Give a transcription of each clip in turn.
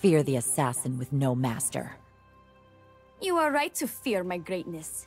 Fear the assassin with no master. You are right to fear my greatness.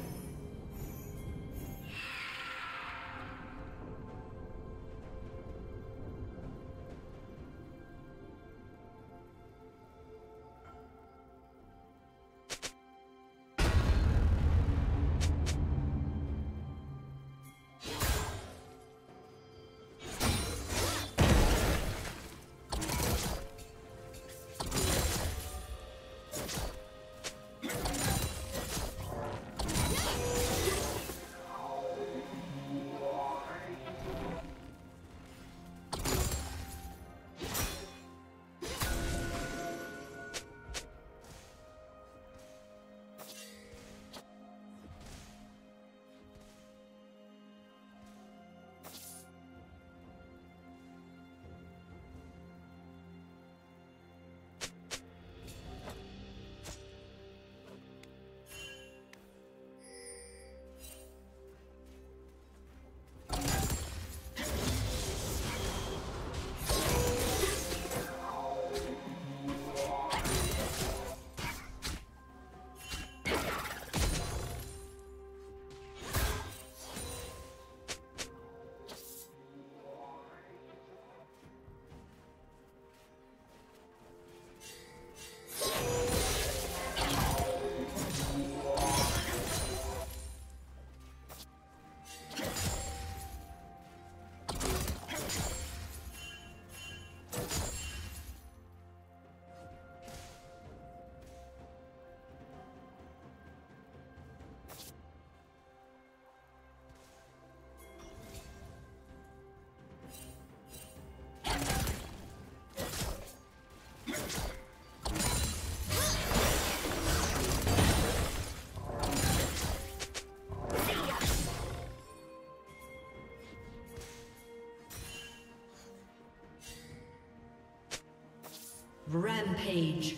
Rampage.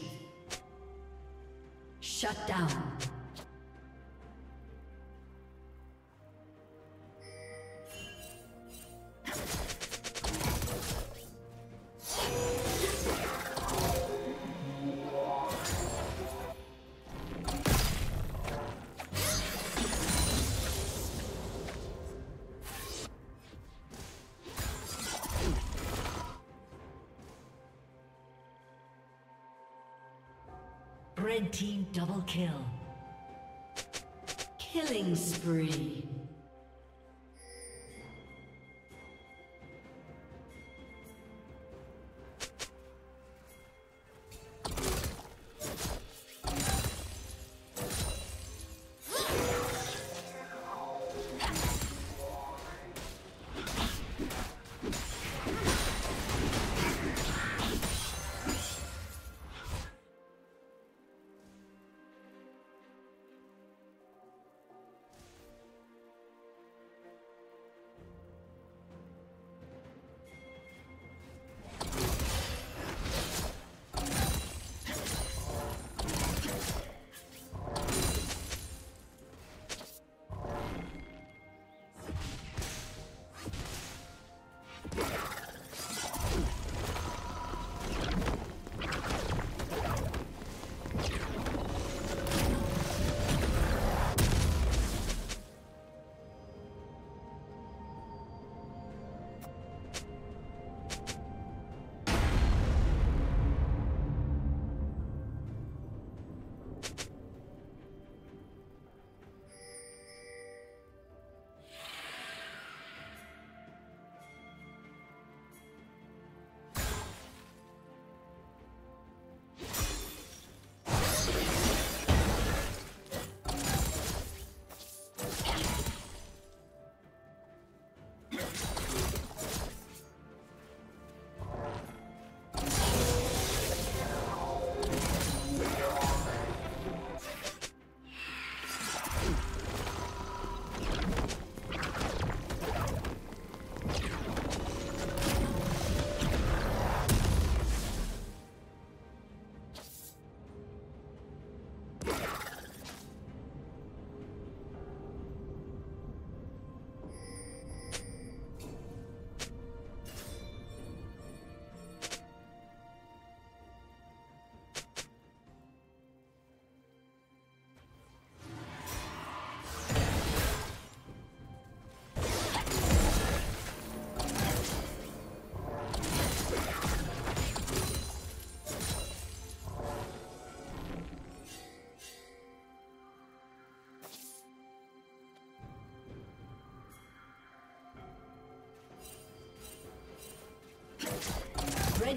Shut down.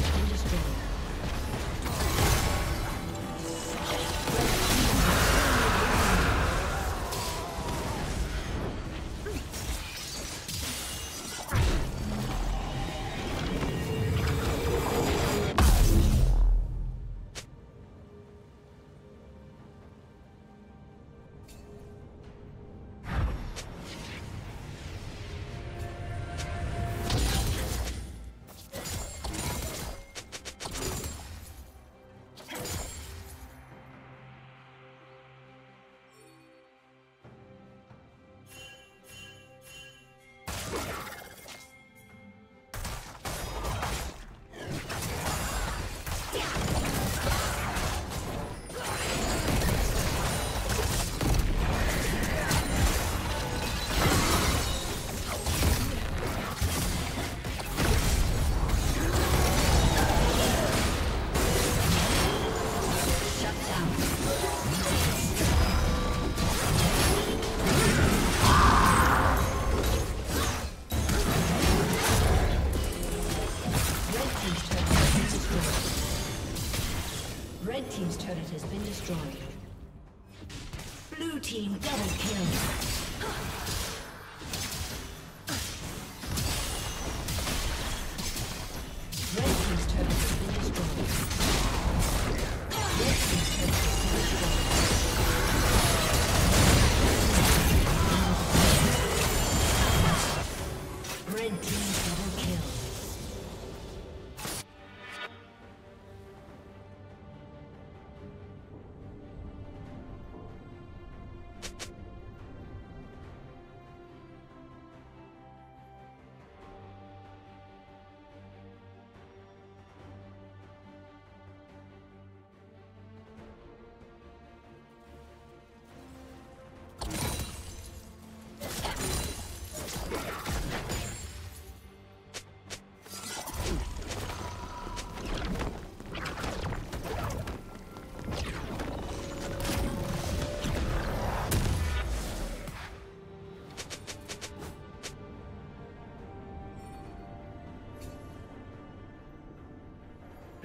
has been destroyed.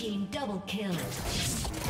team double kill.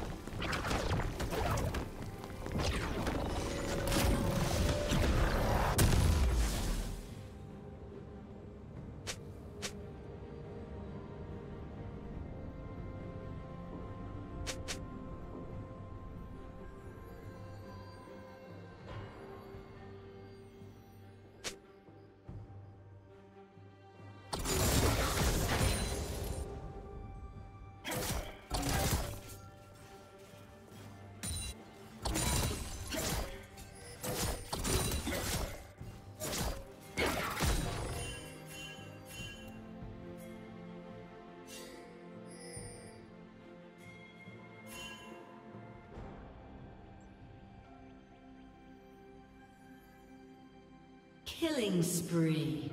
Killing spree.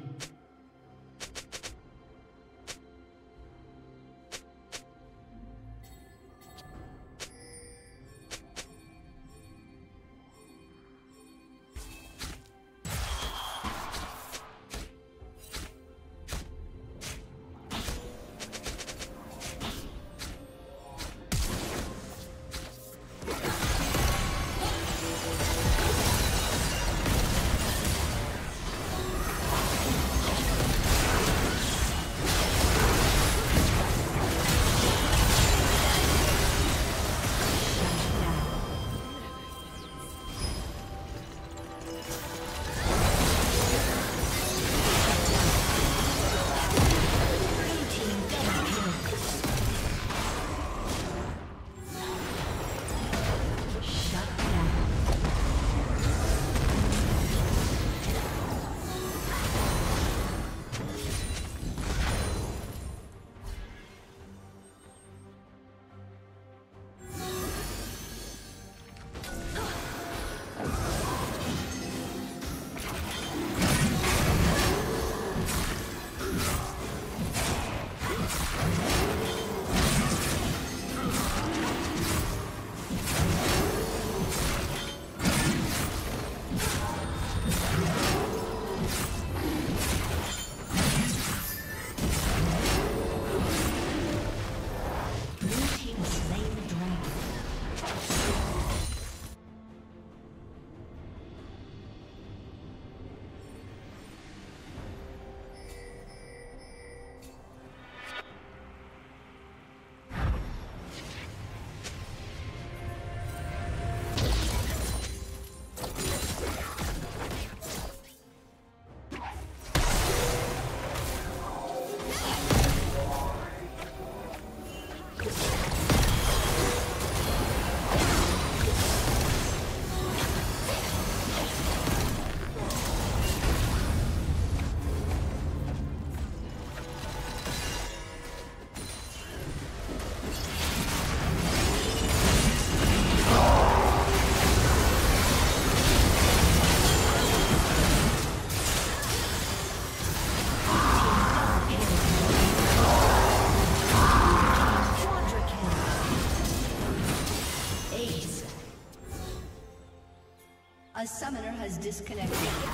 Has disconnected.